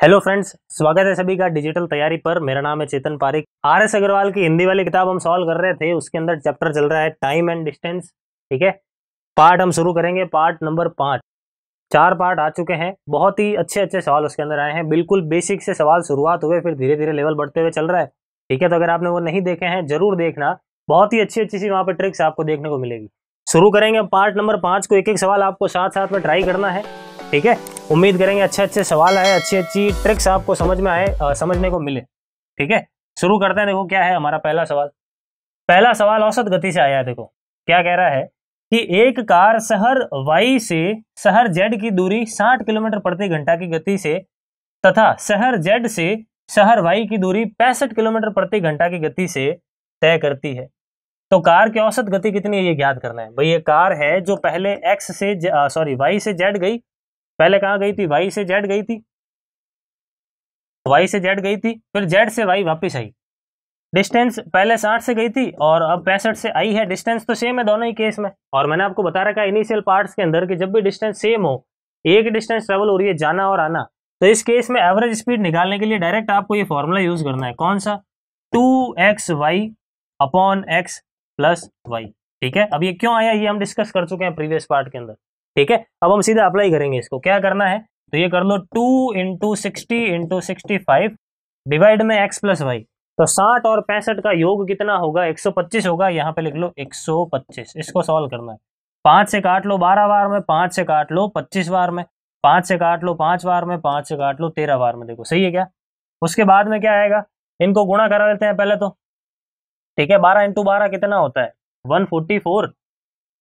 Hello friends स्वागत है सभी का डिजिटल तैयारी पर। मेरा नाम है चेतन पारिक। आर एस अग्रवाल की हिंदी वाली किताब हम सॉल्व कर रहे थे, उसके अंदर चैप्टर चल रहा है टाइम एंड डिस्टेंस ठीक है? पार्ट हम शुरू करेंगे पार्ट नंबर पाँच। चार पार्ट आ चुके हैं, बहुत ही अच्छे अच्छे सवाल उसके अंदर आए हैं। बिल्कुल बेसिक से सवाल शुरुआत हुए, फिर धीरे धीरे लेवल बढ़ते हुए चल रहा है। ठीक है तो अगर आपने वो नहीं देखे हैं, ज़रूर देखना। बहुत ही अच्छी अच्छी सी वहाँ पर ट्रिक्स आपको देखने को मिलेगी। शुरू करेंगे पार्ट नंबर पाँच को। एक एक सवाल आपको साथ साथ में ट्राई करना है, ठीक है? उम्मीद करेंगे अच्छे अच्छे सवाल आए, अच्छी अच्छी ट्रिक्स आपको समझ में आए समझने को मिले। ठीक है? शुरू करते हैं, देखो क्या है हमारा पहला सवाल। पहला सवाल औसत गति से आया है, देखो। क्या कह रहा है कि एक कार शहर वाई से शहर जेड की दूरी 60 किलोमीटर प्रति घंटा की गति से तथा शहर जेड से शहर वाई की दूरी पैंसठ किलोमीटर प्रति घंटा की गति से तय करती है। तो कार की औसत गति कितनी है, ये ज्ञात करना है। भाई, ये कार है जो पहले एक्स से सॉरी वाई से जेड गई पहले कहाँ गई थी? वाई से जेड गई थी। वाई से जेड गई थी, फिर जेड से वाई वापस आई। डिस्टेंस पहले साठ से गई थी और अब पैंसठ से आई है। डिस्टेंस तो सेम है दोनों ही केस में। और मैंने आपको बता रखा है इनिशियल पार्ट्स के अंदर कि जब भी डिस्टेंस सेम हो, एक डिस्टेंस ट्रेवल हो रही है जाना और आना तो इस केस में एवरेज स्पीड निकालने के लिए डायरेक्ट आपको ये फॉर्मूला यूज़ करना है। कौन सा? Two X Y upon X plus Y. ठीक है? अब ये क्यों आया, ये हम डिस्कस कर चुके हैं प्रीवियस पार्ट के अंदर। ठीक है? अब हम सीधा अप्लाई करेंगे इसको। क्या करना है? तो ये कर लो two into sixty into sixty five divide में एक्स प्लस वाई तो साठ और पैंसठ का योग कितना होगा? 125 होगा। यहाँ पे लिख लो 125 इसको सॉल्व करना है। पाँच से काट लो बारह बार में, पाँच से काट लो पच्चीस बार में, पाँच से काट लो पाँच बार में, पाँच से काट लो तेरह बार में। देखो, सही है क्या? उसके बाद में क्या आएगा? इनको गुणा करा लेते हैं पहले तो। ठीक है? बारह इंटू बारह कितना होता है? One forty four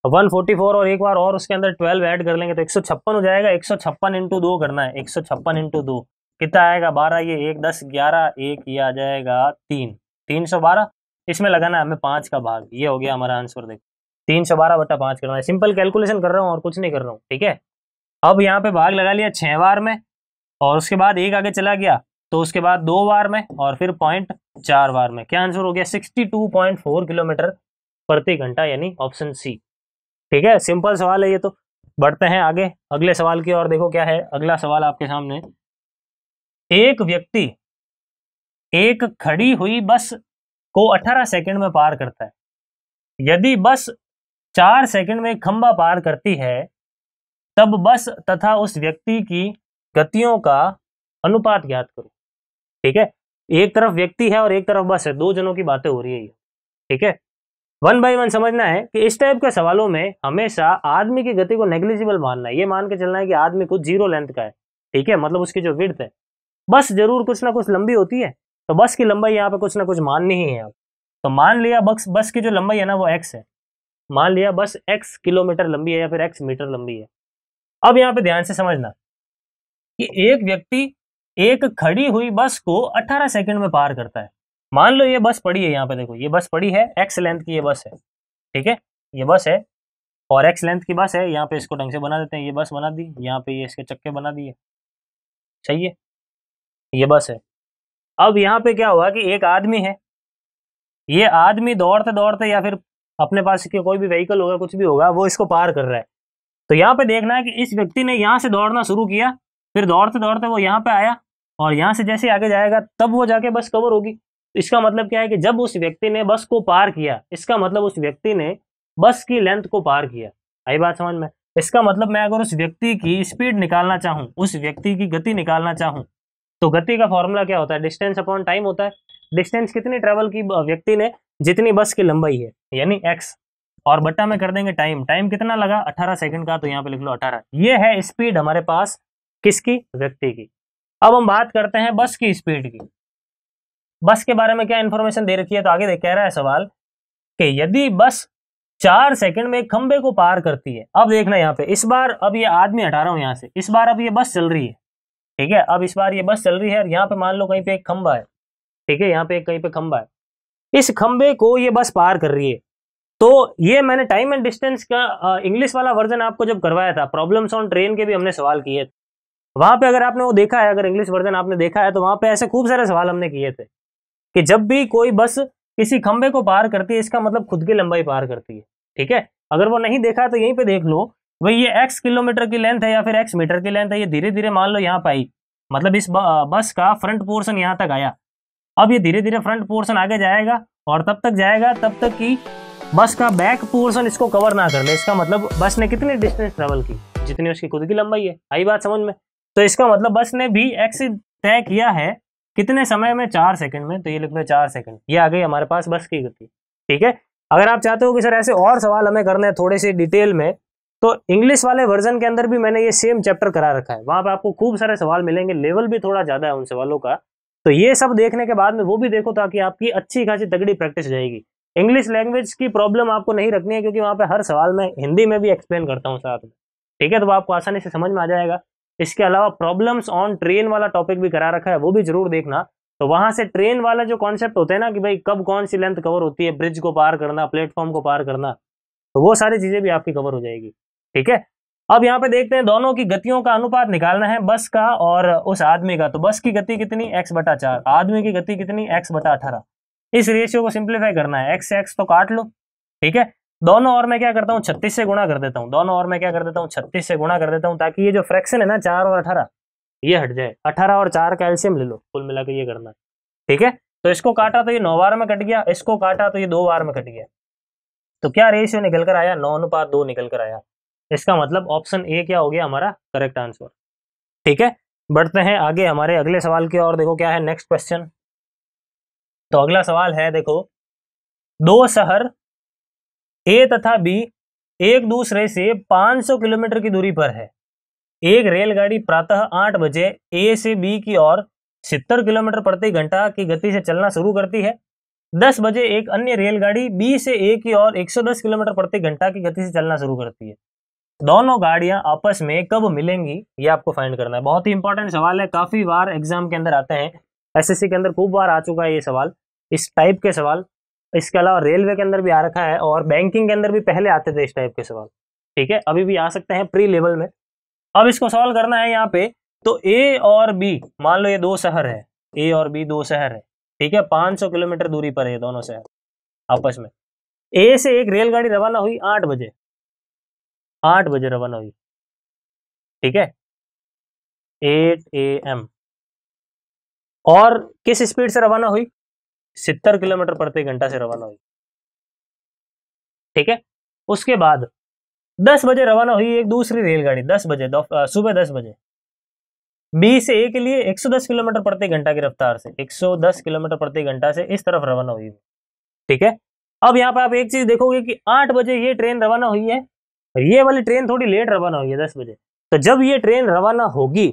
one forty four और एक बार और उसके अंदर ट्वेल्व ऐड कर लेंगे तो एक सौ छप्पन हो जाएगा। एक सौ छप्पन इंटू दो करना है। एक सौ छप्पन इंटू दो। कितना आएगा? बारह, ये एक, दस, ग्यारह, एक, ये आ जाएगा तीन। तीन सौ बारह? इसमें लगाना है हमें पाँच का भाग। ये हो गया हमारा आंसर, देखो। तीन सौ बारह बट्टा पाँच करना है। सिंपल कैलकुलेशन कर रहा हूँ और कुछ नहीं कर रहा हूँ, ठीक है? अब यहाँ पे भाग लगा लिया छः बार में और उसके बाद एक आगे चला गया तो उसके बाद दो बार में और फिर पॉइंट चार बार में। क्या आंसर हो गया? Sixty two point four kilometer प्रति घंटा, यानी ऑप्शन सी। ठीक है? सिंपल सवाल है ये तो। बढ़ते हैं आगे। अगले सवाल की और देखो क्या है। अगला सवाल आपके सामने। एक व्यक्ति एक खड़ी हुई बस को 18 सेकंड में पार करता है। यदि बस चार सेकंड में खंबा पार करती है, तब बस तथा उस व्यक्ति की गतियों का अनुपात ज्ञात करो। ठीक है? एक तरफ़ व्यक्ति है और एक तरफ़ बस है। दो जनों की बातें हो रही है ठीक है? वन बाई वन समझना है कि इस टाइप के सवालों में हमेशा आदमी की गति को नेग्लिजिबल मानना है। ये मान के चलना है कि आदमी कुछ ज़ीरो लेंथ का है। ठीक है? मतलब उसकी जो विर्थ है। बस ज़रूर कुछ ना कुछ लंबी होती है। तो बस की लंबाई यहाँ पे कुछ ना कुछ माननी ही है। तो मान लिया बस बस की जो लंबाई है ना वो एक्स है। मान लिया बस एक्स किलोमीटर लंबी है या फिर एक्स मीटर लंबी है। अब यहाँ पे ध्यान से समझना कि एक व्यक्ति एक खड़ी हुई बस को 18 सेकंड में पार करता है। मान लो ये बस पड़ी है यहाँ पे देखो, ये बस पड़ी है एक्स लेंथ की ये बस है, ठीक है? ये बस है, और एक्स लेंथ की बस है, यहाँ पे इसको ढंग से बना देते हैं, ये बस बना दी, यहाँ पे ये इसके चक्के बना दिए है? ये बस है। अब यहाँ पे क्या हुआ कि एक आदमी है, ये आदमी दौड़ते दौड़ते या फिर अपने पास के कोई भी व्हीकल होगा, कुछ भी होगा, वो इसको पार कर रहा है। तो यहाँ पे देखना है कि इस व्यक्ति ने यहाँ से दौड़ना शुरू किया, फिर दौड़ते दौड़ते वो यहाँ पे आया, और यहाँ से जैसे आगे जाएगा, तब वो जाके बस कवर होगी। इसका मतलब क्या है कि जब उस व्यक्ति ने बस को पार किया, इसका मतलब उस व्यक्ति ने बस की लेंथ को पार किया। आई बात समझ में? इसका मतलब मैं अगर उस व्यक्ति की स्पीड निकालना चाहूँ, उस व्यक्ति की गति निकालना चाहूँ तो गति का फॉर्मूला क्या होता है? डिस्टेंस अपॉन टाइम होता है। डिस्टेंस कितनी ट्रेवल की व्यक्ति ने? जितनी बस की लंबाई है, यानी एक्स और बट्टा में कर देंगे टाइम। टाइम कितना लगा? 18 सेकंड का तो यहाँ पे लिख लो 18 ये है स्पीड हमारे पास किसकी? व्यक्ति की। अब हम बात करते हैं बस की स्पीड की। बस के बारे में क्या इंफॉर्मेशन दे रखी है तो आगे कह रहा है सवाल कि यदि बस चार सेकंड में खंबे को पार करती है, अब देखना यहाँ पे, इस बार अब ये आदमी हटा रहा हूँ यहाँ से, इस बार अब ये बस चल रही है, ठीक है, अब इस बार ये बस चल रही है, और यहाँ पे मान लो कहीं पे एक खंबा है, ठीक है, यहाँ पे कहीं पे खंबा है, इस खंबे को ये बस पार कर रही है तो ये मैंने टाइम एंड डिस्टेंस का इंग्लिश वाला वर्जन आपको जब करवाया था प्रॉब्लम्स ऑन ट्रेन के भी हमने सवाल किए थे, वहाँ पे अगर आपने वो देखा है, अगर इंग्लिश वर्जन आपने देखा है तो वहाँ पे ऐसे खूब सारे सवाल हमने किए थे कि जब भी कोई बस किसी खंबे को पार करती है, इसका मतलब खुद की लंबाई पार करती है, ठीक है? अगर वो नहीं देखा तो यहीं पे देख लो, भाई ये एक्स किलोमीटर की लेंथ है या फिर एक्स मीटर की लेंथ है, ये धीरे धीरे मान लो यहाँ पे आई मतलब इस बस का फ्रंट पोर्शन यहाँ तक आया। अब ये धीरे धीरे फ्रंट पोर्शन आगे जाएगा और तब तक जाएगा, तब तक कि बस का बैक पोर्शन इसको कवर ना कर ले। इसका मतलब बस ने कितनी डिस्टेंस ट्रेवल की? जितनी उसकी खुद की लंबाई है, आई बात समझ में? तो इसका मतलब बस ने भी एक्स तय किया है कितने समय में? चार सेकंड में। तो ये लिख लो चार सेकंड। ये आ गई हमारे पास बस की गति। ठीक है? अगर आप चाहते हो कि सर ऐसे और सवाल हमें करने हैं थोड़े से डिटेल में तो इंग्लिश वाले वर्जन के अंदर भी मैंने ये सेम चैप्टर करा रखा है। वहाँ पर आपको खूब सारे सवाल मिलेंगे, लेवल भी थोड़ा ज़्यादा है उन सवालों का। तो ये सब देखने के बाद में वो भी देखो ताकि आपकी अच्छी खासी तगड़ी प्रैक्टिस जाएगी। इंग्लिश लैंग्वेज की प्रॉब्लम आपको नहीं रखनी है, क्योंकि वहाँ पे हर सवाल में हिंदी में भी एक्सप्लेन करता हूँ साथ में। ठीक है? तो आपको आसानी से समझ में आ जाएगा। इसके अलावा प्रॉब्लम्स ऑन ट्रेन वाला टॉपिक भी करा रखा है, वो भी ज़रूर देखना। तो वहाँ से ट्रेन वाला जो कॉन्सेप्ट होता है ना कि भाई कब कौन सी लेंथ कवर होती है ब्रिज को पार करना प्लेटफॉर्म को पार करना तो वो सारी चीज़ें भी आपकी कवर हो जाएगी, ठीक है? अब यहाँ पे देखते हैं दोनों की गतियों का अनुपात निकालना है, बस का और उस आदमी का। तो बस की गति कितनी? एक्स बटा चार। आदमी की गति कितनी? एक्स बटा अठारह। इस रेशियो को सिंप्लीफाई करना है। एक्स एक्स तो काट लो, ठीक है? दोनों और मैं क्या करता हूँ? छत्तीस से गुणा कर देता हूँ। दोनों और मैं क्या कर देता हूँ? छत्तीस से गुणा कर देता हूँ ताकि ये जो फ्रैक्शन है ना, चार और अठारह, ये हट जाए। अठारह और चार कैल्शियम ले लो, कुल मिला के ये करना ठीक है? तो इसको काटा तो ये नौ बार में कट गया, इसको काटा तो ये दो बार में कट गया। तो क्या रेशियो निकल कर आया? नौ अनुपात दो निकल कर आया। इसका मतलब ऑप्शन ए क्या हो गया? हमारा करेक्ट आंसर ठीक है? बढ़ते हैं आगे हमारे अगले सवाल की और देखो क्या है? नेक्स्ट क्वेश्चन तो अगला सवाल है, देखो। दो शहर ए तथा बी एक दूसरे से 500 किलोमीटर की दूरी पर है। एक रेलगाड़ी प्रातः आठ बजे ए से बी की ओर सितर किलोमीटर प्रति घंटा की गति से चलना शुरू करती है। दस बजे एक अन्य रेलगाड़ी बी से ए की ओर 110 किलोमीटर प्रति घंटा की गति से चलना शुरू करती है। दोनों गाड़ियाँ आपस में कब मिलेंगी, ये आपको फाइंड करना है। बहुत ही इंपॉर्टेंट सवाल है। काफ़ी बार एग्ज़ाम के अंदर आते हैं। एसएससी के अंदर खूब बार आ चुका है ये सवाल। इस टाइप के सवाल। इसके अलावा रेलवे के अंदर भी आ रखा है और बैंकिंग के अंदर भी पहले आते थे इस टाइप के सवाल। ठीक है? अभी भी आ सकते हैं प्री लेवल में। अब इसको सॉल्व करना है यहाँ पे। तो ए और बी मान लो ये दो शहर है। ए और बी दो शहर है। ठीक है? 500 किलोमीटर दूरी पर है दोनों शहर, आपस में। ए से एक रेलगाड़ी रवाना हुई आठ बजे। आठ बजे रवाना हुई। ठीक है? एट ए एम और किस स्पीड से रवाना हुई? सितर किलोमीटर प्रति घंटा से रवाना हुई। ठीक है? उसके बाद दस बजे रवाना हुई एक दूसरी रेलगाड़ी, दस बजे सुबह दस बजे। बी से ए के लिए 110 किलोमीटर प्रति घंटा की रफ्तार से 110 किलोमीटर प्रति घंटा से इस तरफ़ रवाना हुई। ठीक है? अब यहाँ पर आप एक चीज़ देखोगे कि आठ बजे ये ट्रेन रवाना हुई है, और ये वाली ट्रेन थोड़ी लेट रवाना हुई है, दस बजे। तो जब ये ट्रेन रवाना होगी,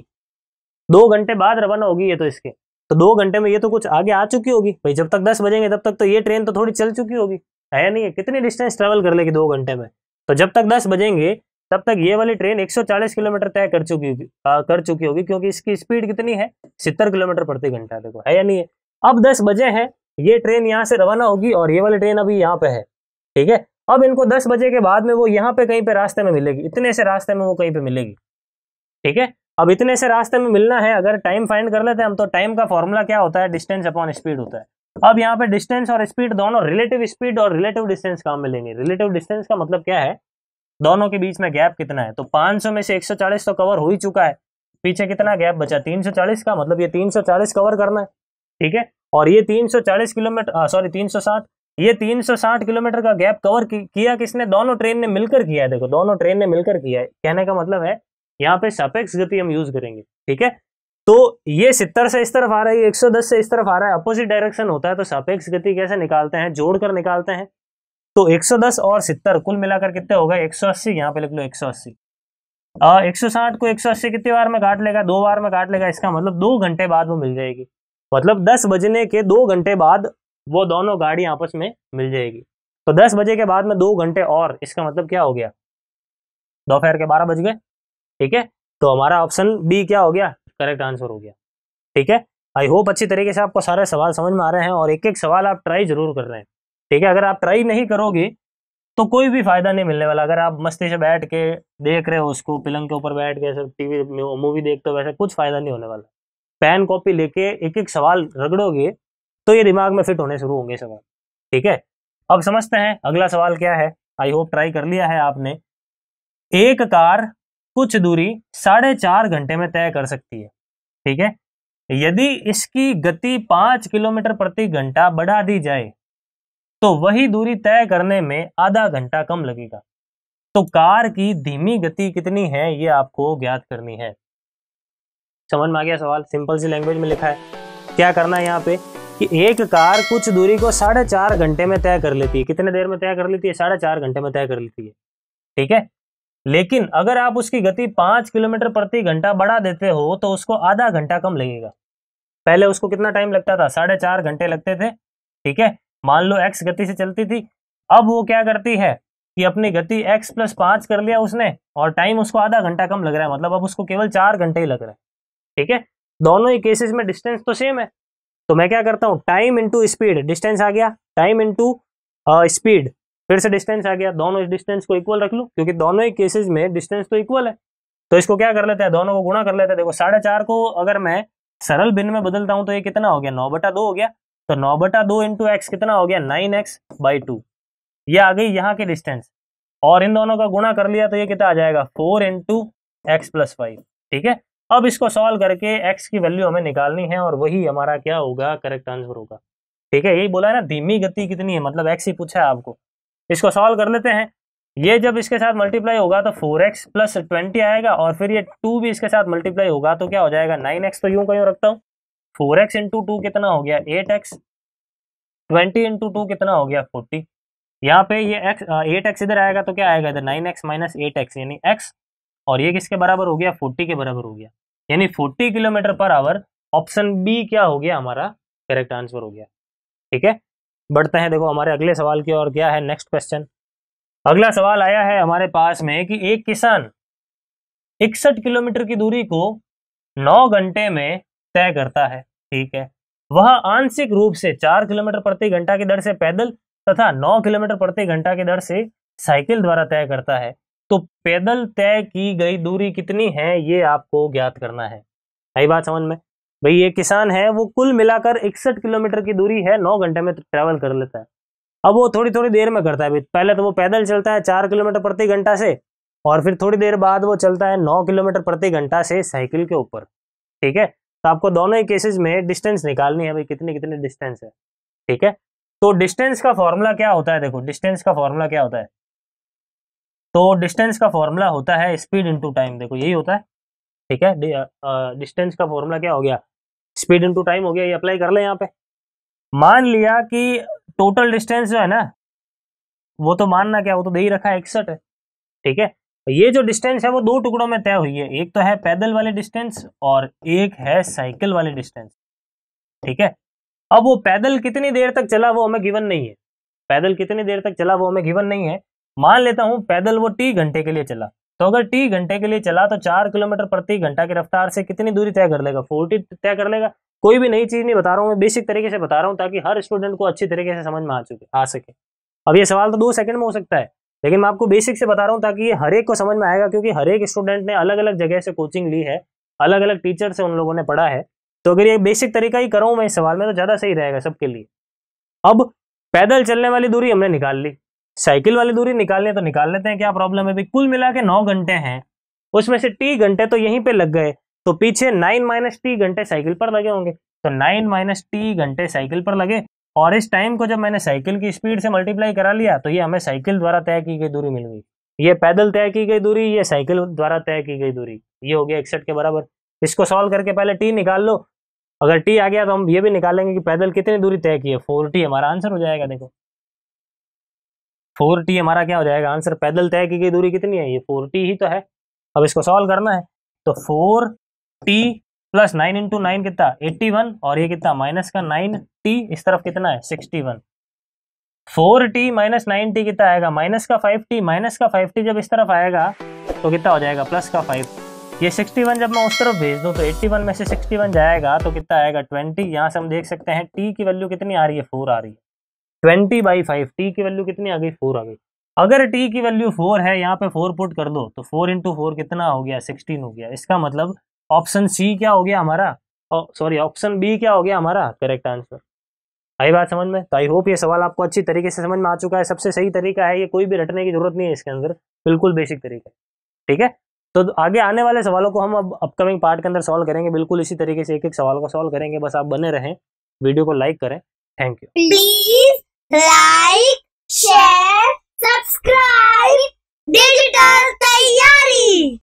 दो घंटे बाद रवाना होगी ये तो इसके। तो दो घंटे में ये तो कुछ आगे आ चुकी होगी। भाई जब तक दस बजेंगे, तब तक तो ये ट्रेन तो थोड़ी चल चुकी होगी। है नहीं है? कितनी डिस्टेंस ट्रेवल कर लेगी दो घंटे में? तो जब तक दस बजेंगे, तब तक ये वाली ट्रेन 140 किलोमीटर तय कर चुकी होगी कर चुकी होगी, क्योंकि इसकी स्पीड कितनी है? सितर किलोमीटर प्रति घंटा, देखो, है या नहीं है? अब दस बजे है, ये ट्रेन यहाँ से रवाना होगी और ये वाली ट्रेन अभी यहाँ पे है, ठीक है? अब इनको दस बजे के बाद में वो यहाँ पे कहीं पे रास्ते में मिलेगी, इतने से रास्ते में वो कहीं पे मिलेगी, ठीक है? अब इतने से रास्ते में मिलना है, अगर टाइम फाइंड कर लेते हैं हम तो टाइम का फॉर्मूला क्या होता है? डिस्टेंस अपॉन स्पीड होता है। अब यहाँ पे डिस्टेंस और स्पीड दोनों रिलेटिव स्पीड और रिलेटिव डिस्टेंस काम में लेंगे। रिलेटिव डिस्टेंस का मतलब क्या है? दोनों के बीच में गैप कितना है? तो 500 में से 140 तो कवर हो ही चुका है। पीछे कितना गैप बचा? 340 का मतलब ये 340 कवर करना है। ठीक है? और ये 340 किलोमीटर सॉरी 360 ये 360 किलोमीटर का गैप कवर किया किसने? दोनों ट्रेन ने मिलकर किया है। देखो, दोनों ट्रेन ने मिलकर किया है। कहने का मतलब है यहाँ पे सापेक्ष गति हम यूज़ करेंगे ठीक है? तो ये सितर से इस तरफ़ आ रहा है एक सौ दस से इस तरफ़ आ रहा है अपोजिट डायरेक्शन होता है तो सापेक्ष गति कैसे निकालते हैं जोड़कर निकालते हैं। तो 110 और सितर कुल मिलाकर कितने हो गए? 180 यहाँ पे लिख लो 180 आ, 160 को 180 कितने बार में काट लेगा? दो बार में काट लेगा इसका मतलब दो घंटे बाद वो मिल जाएगी। मतलब 10 बजने के दो घंटे बाद वो दोनों गाड़ी आपस में मिल जाएगी। तो 10 बजे के बाद में दो घंटे और इसका मतलब क्या हो गया? दोपहर के बारह बज गए। ठीक है? तो हमारा ऑप्शन बी क्या हो गया? करेक्ट आंसर हो गया। ठीक है? आई होप अच्छी तरीके से आपको सारे सवाल समझ में आ रहे हैं और एक एक सवाल आप ट्राई ज़रूर कर रहे हैं। ठीक है? अगर आप ट्राई नहीं करोगे तो कोई भी फ़ायदा नहीं मिलने वाला। अगर आप मस्ती से बैठ के देख रहे हो उसको, पिलंग के ऊपर बैठ के टीवी मूवी देखते हो, वैसे कुछ फ़ायदा नहीं होने वाला। पेन कॉपी लेके एक एक सवाल रगड़ोगे तो ये दिमाग में फिट होने शुरू होंगे सवाल। ठीक है? अब समझते हैं, अगला सवाल क्या है? आई होप ट्राई कर लिया है आपने। एक कार कुछ दूरी साढ़े चार घंटे में तय कर सकती है, ठीक है? यदि इसकी गति पाँच किलोमीटर प्रति घंटा बढ़ा दी जाए तो वही दूरी तय करने में आधा घंटा कम लगेगा। तो कार की धीमी गति कितनी है, ये आपको ज्ञात करनी है। समझ में आ गया सवाल? सिंपल सी लैंग्वेज में लिखा है। क्या करना है यहाँ पे? कि एक कार कुछ दूरी को साढ़े चार घंटे में तय कर लेती है। कितने देर में तय कर लेती है? साढ़े चार घंटे में तय कर लेती है, ठीक है? लेकिन अगर आप उसकी गति पाँच किलोमीटर प्रति घंटा बढ़ा देते हो तो उसको आधा घंटा कम लगेगा। पहले उसको कितना टाइम लगता था? साढ़े चार घंटे लगते थे, ठीक है? मान लो एक्स गति से चलती थी, अब वो क्या करती है कि अपनी गति एक्स प्लस पाँच कर लिया उसने और टाइम उसको आधा घंटा कम लग रहा है मतलब अब उसको केवल चार घंटे ही लग रहा है, ठीक है? दोनों ही केसेस में डिस्टेंस तो सेम है। तो मैं क्या करता हूँ? टाइम इंटू स्पीड डिस्टेंस आ गया। टाइम इंटू स्पीड फिर से डिस्टेंस आ गया। दोनों इस डिस्टेंस को इक्वल रख लो, क्योंकि दोनों ही केसेज में डिस्टेंस तो इक्वल है। तो इसको क्या कर लेते हैं? दोनों को गुणा कर लेते हैं। देखो, साढ़े चार को अगर मैं सरल भिन्न में बदलता हूँ तो ये कितना हो गया? नौ बटा दो हो गया। तो नौ बटा दो इंटू एक्स कितना हो गया? नाइन एक्स बाई टू ये आ गई यहाँ की डिस्टेंस और इन दोनों का गुणा कर लिया तो ये कितना आ जाएगा? Four into x plus five ठीक है? अब इसको सॉल्व करके एक्स की वैल्यू हमें निकालनी है और वही हमारा क्या होगा? करेक्ट आंसर होगा। ठीक है? यही बोला है ना, धीमी गति कितनी है? मतलब एक्स ही पूछा है आपको। इसको सॉल्व कर लेते हैं। ये जब इसके साथ मल्टीप्लाई होगा तो फोर एक्स प्लस ट्वेंटी आएगा और फिर ये टू भी इसके साथ मल्टीप्लाई होगा तो क्या हो जाएगा? नाइन एक्स तो यूँ कहीं रखता हूँ। फोर एक्स इंटू टू कितना हो गया? Eight x twenty into two कितना हो गया? फोर्टी यहाँ पे ये एक्स एट एक्स इधर आएगा तो क्या आएगा? इधर nine x minus eight x यानी एक्स और ये किसके बराबर हो गया? फोर्टी के बराबर हो गया। यानी forty kilometre per hour option B क्या हो गया? हमारा करेक्ट आंसर हो गया। ठीक है? बढ़ते हैं। देखो, हमारे अगले सवाल की और क्या है नेक्स्ट क्वेश्चन अगला सवाल आया है हमारे पास में कि एक किसान इकसठ किलोमीटर की दूरी को नौ घंटे में तय करता है, ठीक है? वह आंशिक रूप से चार किलोमीटर प्रति घंटा की दर से पैदल तथा नौ किलोमीटर प्रति घंटा की दर से साइकिल द्वारा तय करता है। तो पैदल तय की गई दूरी कितनी है, ये आपको ज्ञात करना है। आई बात समझ में? भाई, ये किसान है, वो कुल मिलाकर इकसठ किलोमीटर की दूरी है, नौ घंटे में ट्रेवल कर लेता है। अब वो थोड़ी थोड़ी देर में करता है भाई, पहले तो वो पैदल चलता है चार किलोमीटर प्रति घंटा से, और फिर थोड़ी देर बाद वो चलता है नौ किलोमीटर प्रति घंटा से साइकिल के ऊपर, ठीक है? तो आपको दोनों ही केसेस में डिस्टेंस निकालनी है भाई कितनी कितनी डिस्टेंस है, ठीक है? तो डिस्टेंस का फॉर्मूला क्या होता है, देखो डिस्टेंस का फॉर्मूला क्या होता है? तो डिस्टेंस का फॉर्मूला होता है स्पीड इंटू टाइम देखो, यही होता है, ठीक है? डिस्टेंस का फॉर्मूला क्या हो गया? स्पीड इंटू टाइम हो गया, ये अप्लाई कर ले यहाँ पे। मान लिया कि टोटल डिस्टेंस जो है ना, वो तो मानना क्या, वो तो दे ही रखा है इकसठ। है ठीक है? ये जो डिस्टेंस है, वो दो टुकड़ों में तय हुई है। एक तो है पैदल वाले डिस्टेंस और एक है साइकिल वाले डिस्टेंस ठीक है? अब वो पैदल कितनी देर तक चला, वो हमें गिवन नहीं है। पैदल कितनी देर तक चला, वो हमें गिवन नहीं है। मान लेता हूँ, पैदल वो टी घंटे के लिए चला। तो अगर टी घंटे के लिए चला तो चार किलोमीटर प्रति घंटा की रफ्तार से कितनी दूरी तय कर लेगा? फोर्टी तय कर लेगा। कोई भी नई चीज़ नहीं बता रहा हूँ, मैं बेसिक तरीके से बता रहा हूँ ताकि हर स्टूडेंट को अच्छी तरीके से समझ में आ चुके, आ सके। अब ये सवाल तो दो सेकंड में हो सकता है, लेकिन मैं आपको बेसिक से बता रहा हूँ ताकि ये हर एक को समझ में आएगा क्योंकि हर एक स्टूडेंट ने अलग अलग जगह से कोचिंग ली है अलग अलग टीचर से उन लोगों ने पढ़ा है। तो अगर ये बेसिक तरीका ही करूँ मैं इस सवाल में तो ज़्यादा सही रहेगा सबके लिए। अब पैदल चलने वाली दूरी हमने निकाल ली। साइकिल वाली दूरी निकालनी तो निकाल लेते हैं, क्या प्रॉब्लम है? भाई, कुल मिला के नौ घंटे हैं। उसमें से टी घंटे तो यहीं पे लग गए। तो पीछे नाइन माइनस टी घंटे साइकिल पर लगे होंगे। तो नाइन माइनस टी घंटे साइकिल पर लगे। और इस टाइम को जब मैंने साइकिल की स्पीड से मल्टीप्लाई करा लिया तो ये हमें साइकिल द्वारा तय की गई दूरी मिल गई। ये पैदल तय की गई दूरी, ये साइकिल द्वारा तय की गई दूरी। ये हो गया इकसठ के बराबर। इसको सॉल्व करके पहले टी निकाल लो। अगर टी आ गया तो हम ये भी निकालेंगे कि पैदल कितनी दूरी तय की है? फोर टी, हमारा आंसर हो जाएगा, देखो। फोर टी हमारा क्या हो जाएगा? आंसर पैदल तय की गई दूरी कितनी है? ये फोर टी ही तो है। अब इसको सॉल्व करना है। तो four t plus nine into nine कितना? एट्टी वन और ये कितना? माइनस का नाइन टी इस तरफ़ कितना है? Sixty one four t minus nine t कितना आएगा? माइनस का फाइव टी माइनस का फाइव टी जब इस तरफ़ आएगा तो कितना हो जाएगा? प्लस का फाइव ये सिक्सटी वन जब मैं उस तरफ़ भेज दूँ तो एट्टी वन में से सिक्सटी वन जाएगा तो कितना आएगा? ट्वेंटी यहाँ से हम देख सकते हैं टी की वैल्यू कितनी आ रही है? फोर आ रही है। ट्वेंटी बाई फाइव टी की वैल्यू कितनी आ गई? फोर आ गई। अगर टी की वैल्यू फोर है, यहाँ पे फोर पुट कर दो तो फोर इंटू फोर कितना हो गया? सिक्सटीन हो गया। इसका मतलब ऑप्शन सी क्या हो गया हमारा? सॉरी ऑप्शन बी क्या हो गया हमारा? करेक्ट आंसर आई बात समझ में? तो आई होप ये सवाल आपको अच्छी तरीके से समझ में आ चुका है। सबसे सही तरीका है, ये कोई भी रटने की ज़रूरत नहीं है इसके अंदर। बिल्कुल बेसिक तरीका ठीक है? तो आगे आने वाले सवालों को हम अब अपकमिंग पार्ट के अंदर सॉल्व करेंगे। बिल्कुल इसी तरीके से एक एक सवाल को सॉल्व करेंगे। बस आप बने रहें। वीडियो को लाइक करें। Thank you like, share, subscribe, digital tayyari.